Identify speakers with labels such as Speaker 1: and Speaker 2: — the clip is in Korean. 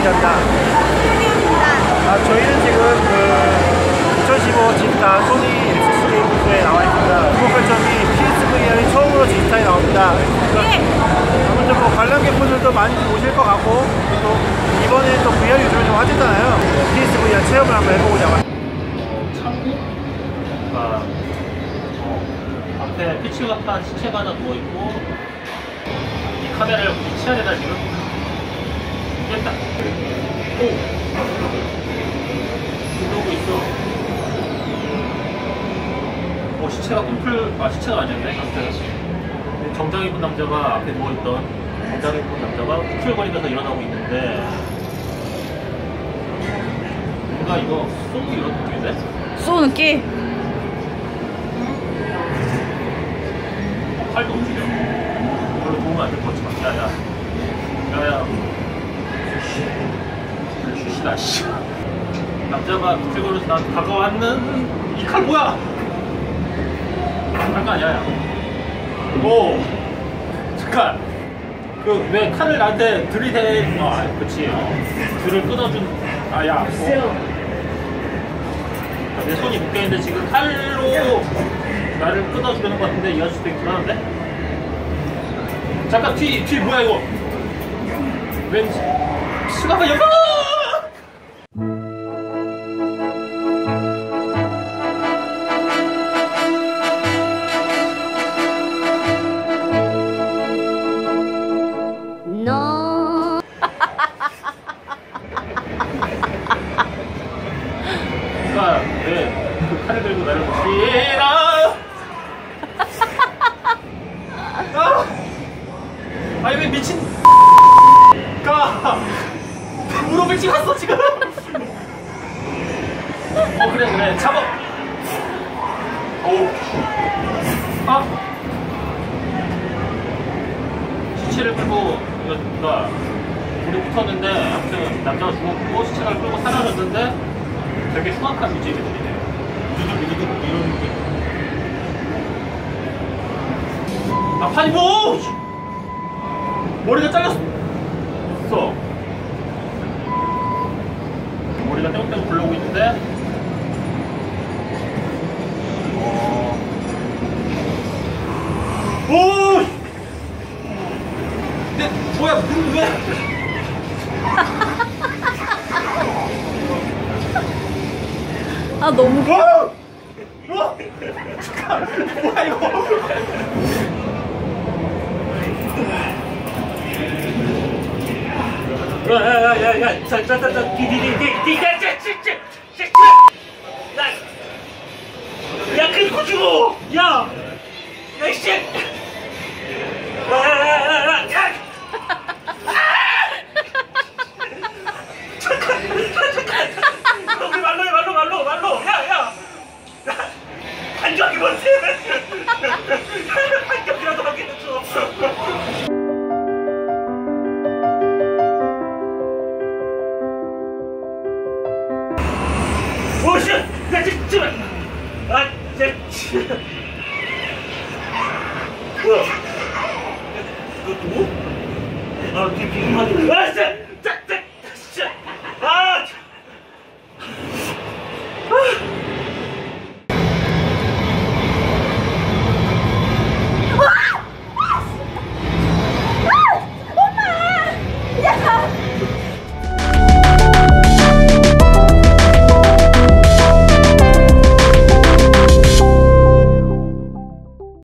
Speaker 1: 기자입니다. 아, 저희는 지금 그 2015 지스타 소니 Extreme 부스에 나와 있습니다. 주목할 점이 PSVR이 처음으로 지스타에 나옵니다. 아무튼 뭐 관람객분들도 많이 오실 것 같고 또 이번에 또 VR 요즘에 좀 화제잖아요. PSVR 체험을 한번 해보고자 합니다.
Speaker 2: 창고? 그러니까 어, 앞에 피치 같은 시체가 하나 누워있고 이 카메라를 위치해야 되나 지금? 이러고 있어 어 시체가 꿈틀 아 시체가 아니었네 아무튼 정장 입은 남자가 앞에 누워있던 정장 입은 남자가 꿈틀거리면서 일어나고 있는데 뭔가 이거 쏘고 이런 느낌인데?
Speaker 3: 쏘는 게
Speaker 2: 팔도 움직여. 별로 도움 안될 것 같지만. 야, 야. 야, 야. 슈시다, 씨. 남자가 부채걸어서 나한테 다가왔는 이 칼 뭐야? 잠깐, 야, 야. 오. 잠깐. 그, 왜 칼을 나한테 들이대, 어, 아, 그치. 어. 줄을 끊어준, 아, 야. 어. 내 손이 묶여있는데 지금 칼로 나를 끊어주려는 것 같은데 이 아저씨 되게 불안한데? 잠깐 뒤, 뒤 뭐야 이거 왠지 수가가 여기 아니 왜 미친 가? 무릎을 찍었어 지금? 어 그래 그래. 잡아. 오아. 시체를 끌고 이거 누가 우리 붙었는데 아무튼 남자가 죽었고 시체를 끌고 사라졌는데 되게 흉악한 뮤직이들이네. 두두두두 이런 느낌 아 판이 뭐 머리가 잘렸어 머리가 땡땡 굴러오고 있는데 어... 오! 근데 뭐야 문 왜?
Speaker 3: 아 너무 귀
Speaker 2: 어! 어! 뭐야 이거 야 끊고 주고 야 야이씨 야야야야야 잠깐 말로 해 말로 말로 말로 야야 한적이 뭔지 한 찌발! 아, 쟤, 뭐야? 이거 누구? 아, 뒤 비금 맞은 아, 쟤!